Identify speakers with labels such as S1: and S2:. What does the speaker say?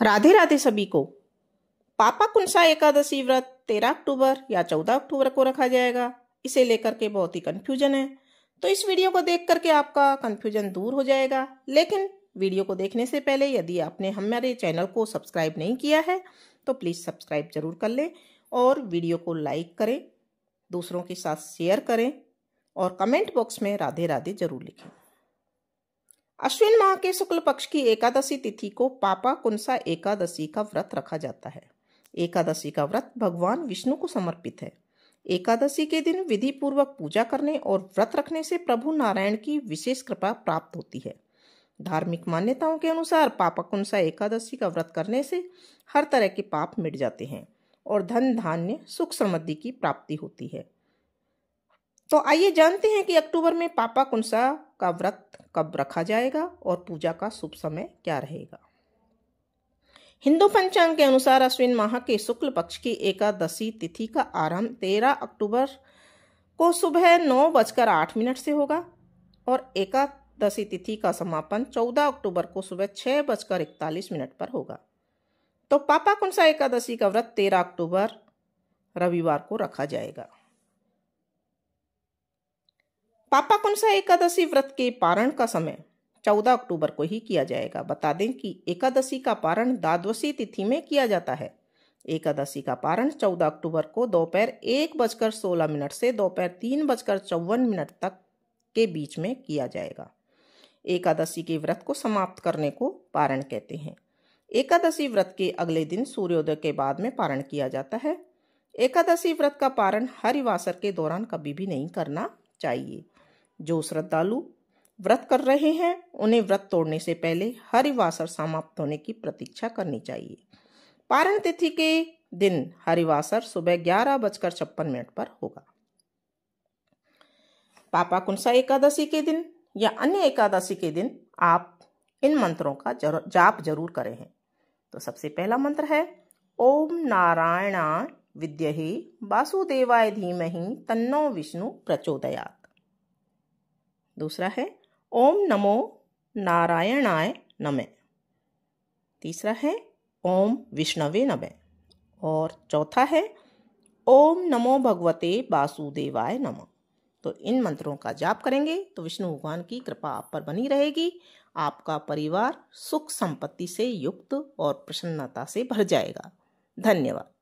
S1: राधे राधे सभी को। पापा कुंसा एकादशी व्रत तेरह अक्टूबर या चौदह अक्टूबर को रखा जाएगा। इसे लेकर के बहुत ही कंफ्यूजन है। तो इस वीडियो को देख करके आपका कंफ्यूजन दूर हो जाएगा। लेकिन वीडियो को देखने से पहले यदि आपने हमारे चैनल को सब्सक्राइब नहीं किया है तो प्लीज़ सब्सक्राइब ज़रूर कर लें और वीडियो को लाइक करें, दूसरों के साथ शेयर करें और कमेंट बॉक्स में राधे राधे ज़रूर लिखें। अश्विन माह के शुक्ल पक्ष की एकादशी तिथि को पापा कुंसा एकादशी का व्रत रखा जाता है। एकादशी का व्रत भगवान विष्णु को समर्पित है। एकादशी के दिन विधि पूर्वक पूजा करने और व्रत रखने से प्रभु नारायण की विशेष कृपा प्राप्त होती है। धार्मिक मान्यताओं के अनुसार पापा कुंसा एकादशी का व्रत करने से हर तरह के पाप मिट जाते हैं और धन धान्य, सुख समृद्धि की प्राप्ति होती है। तो आइए जानते हैं कि अक्टूबर में पापा कुंसा का व्रत कब रखा जाएगा और पूजा का शुभ समय क्या रहेगा? हिंदू पंचांग के अनुसार अश्विन माह के शुक्ल पक्ष की एकादशी तिथि का आरंभ तेरह अक्टूबर को सुबह नौ बजकर आठ मिनट से होगा और एकादशी तिथि का समापन चौदह अक्टूबर को सुबह छह बजकर इकतालीस मिनट पर होगा। तो पापा कुंसा एकादशी का व्रत तेरह अक्टूबर रविवार को रखा जाएगा। पापा कुंसा एकादशी व्रत के पारण का समय? चौदह अक्टूबर को ही किया जाएगा। बता दें कि एकादशी का पारण द्वादशी तिथि में किया जाता है। एकादशी का पारण चौदह अक्टूबर को दोपहर एक बजकर सोलह मिनट से दोपहर तीन बजकर चौवन मिनट तक के बीच में किया जाएगा। एकादशी के व्रत को समाप्त करने को पारण कहते हैं। एकादशी व्रत के अगले दिन सूर्योदय के बाद में पारण किया जाता है। एकादशी व्रत का पारण हरिवासर के दौरान कभी भी नहीं करना चाहिए। जो श्रद्धालु व्रत कर रहे हैं उन्हें व्रत तोड़ने से पहले हरिवासर समाप्त होने की प्रतीक्षा करनी चाहिए। पारण तिथि के दिन हरिवासर सुबह ग्यारह बजकर छप्पन मिनट पर होगा। पापा कुंसा एकादशी के दिन या अन्य एकादशी के दिन आप इन मंत्रों का जर, जाप ज़रूर करें हैं। तो सबसे पहला मंत्र है ओम नारायण विद्यहे वासुदेवाय धीमहि तन्नो विष्णु प्रचोदयात। दूसरा है, ओम नमो नारायणाय नमे। तीसरा है, ओम विष्णवे नमे। और चौथा है, ओम नमो भगवते वासुदेवाय नम। तो इन मंत्रों का जाप करेंगे तो विष्णु भगवान की कृपा आप पर बनी रहेगी। आपका परिवार सुख संपत्ति से युक्त और प्रसन्नता से भर जाएगा। धन्यवाद।